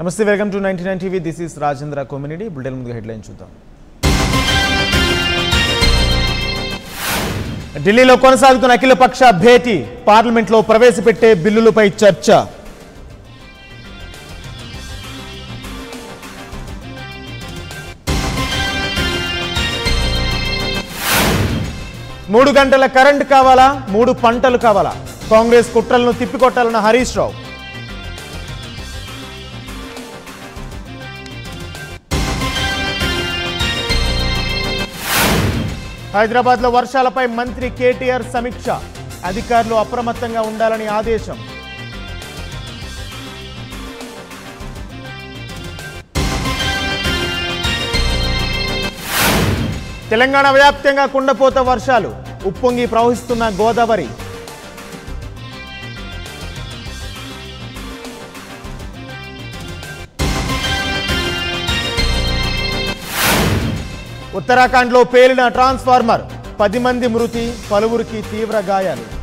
నమస్తే welcome to ninety nine TV. This is Rajendra community bulletin ముందుగా headline చూద్దాం. ఢిల్లీలో కొనసాగుతున్న అఖిలపక్ష భేటీ. పార్లమెంట్లో ప్రవేశపెట్టే బిల్లులపై చర్చ. మూడు గంటల కరెంట్ కావాలా? మూడు పంటలు కావాలా? కాంగ్రెస్ కుట్రలను తిప్పికొట్టాలన్న హరీష్ రావు. హైదరాబాద్లో వర్షాలపై మంత్రి కేటీఆర్ సమీక్ష. అధికారులు అప్రమత్తంగా ఉండాలని ఆదేశం. తెలంగాణ వ్యాప్తంగా కుండపోత వర్షాలు. ఉప్పొంగి ప్రవహిస్తున్న గోదావరి. ఉత్తరాఖండ్లో పేలిన ట్రాన్స్ఫార్మర్. పది మంది మృతి పలువురికి తీవ్ర గాయాలు.